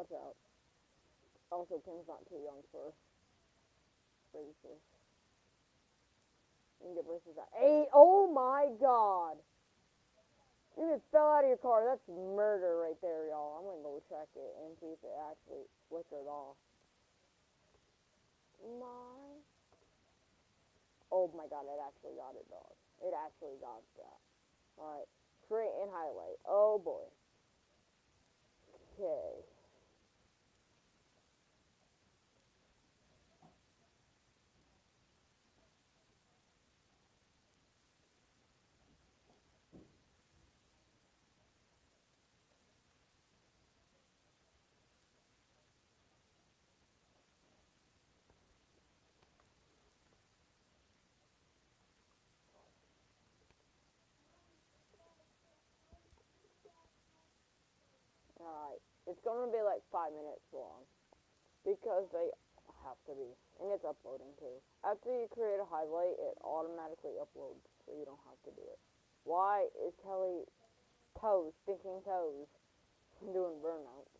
watch out. Also, Kim's not too young for braces. You can get braces at eight. Oh my god! You just fell out of your car. That's murder right there, y'all. I'm gonna go check it and see if it actually flickered off. My. Oh my god, it actually got it, dog. It actually got that. Alright. Create and highlight. Oh boy. Okay. Alright. It's gonna be like five minutes long. Because they have to be. And it's uploading too. After you create a highlight, it automatically uploads. So you don't have to do it. Why is Kelly toes, stinking toes, doing burnouts?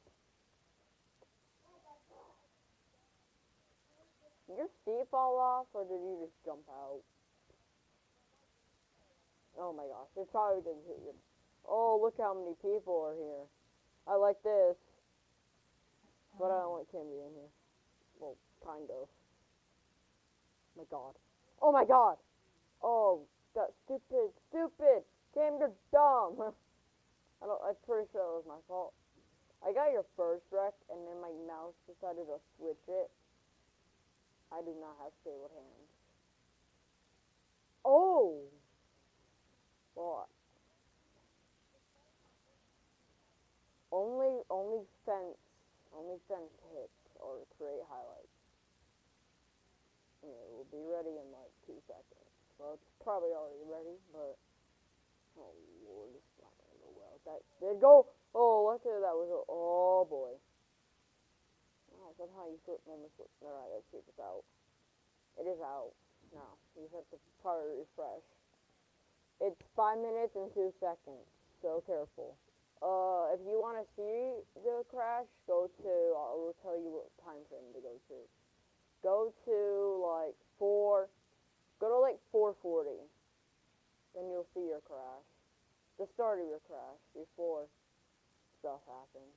Did your seat fall off or did you just jump out? Oh my gosh, it probably didn't hit you. Oh, look how many people are here. I like this. But I don't oh. want Kim in here. Well, kind of. My god. Oh my god! Oh, that stupid, stupid! Kim, you're dumb! I don't, I'm pretty sure that was my fault. I got your first wreck, and then my mouse decided to switch it. I do not have stable hands. Oh! What? Only, only fence, only fence hits or create highlights. And it will be ready in like two seconds. Well, it's probably already ready, but oh lord, it's not gonna go well. That did go. Oh, look at that was. A, oh boy. Oh, somehow you flip almost. All right, let's see if it's out. It is out. No, you have to probably refresh. It's five minutes and two seconds. So careful. Uh, to see the crash, go to, I will tell you what time frame to go to. Go to, like, 4, go to, like, 440. Then you'll see your crash. The start of your crash, before stuff happens.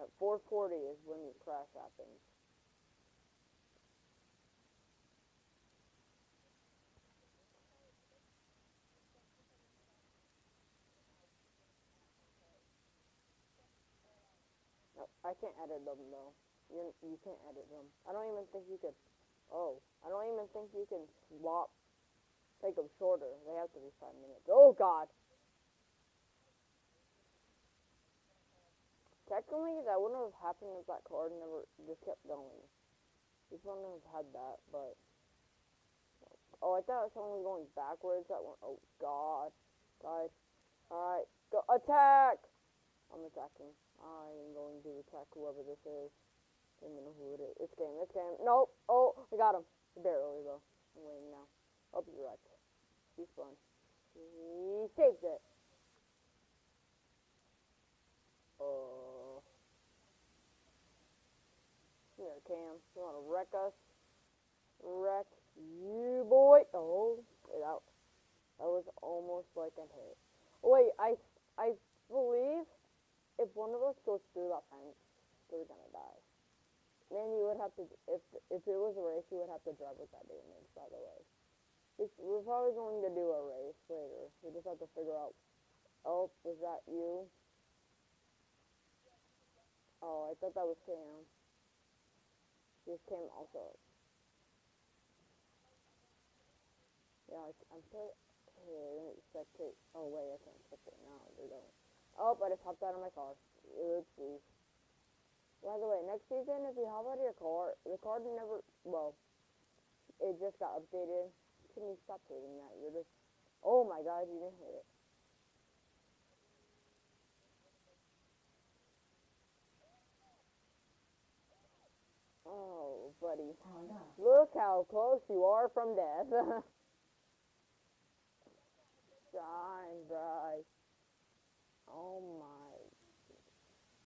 At 440 is when your crash happens. No, I can't edit them though. You you can't edit them. I don't even think you could. Oh, I don't even think you can swap. Take them shorter. They have to be five minutes. Oh God. Technically, that wouldn't have happened if that card never just kept going. This wouldn't have had that, but. Oh, I thought it was going backwards. That one. Oh God, guys. All right, go attack. I'm attacking. I am going to attack whoever this is. I don't know who it is. It's game. It's game. Nope. Oh, I got him. Barely though. I'm waiting now. Oh, he's wrecked. He's fun. He saved it. Oh. Here, Cam. You want to wreck us? Wreck you, boy. Oh, that, that was almost like a hit. Wait, I, I believe if one of us goes through that fence, we're gonna die. Then you would have to, if if it was a race, you would have to drive with that damage. By the way, it's, we're probably going to do a race later. We just have to figure out. Oh, is that you? Oh, I thought that was Cam. This Cam also. Yeah, I, I'm pretty. Here, let me spectate. Oh wait, I can't spectate now. They're going. Oh, I just hopped out of my car. Oopsies. By the way, next season, if you hop out of your car, the car never, well, it just got updated. Can you stop hitting that? You're just, oh my god, you didn't hit it. Oh, buddy. Look how close you are from death. Shine bright. Oh my.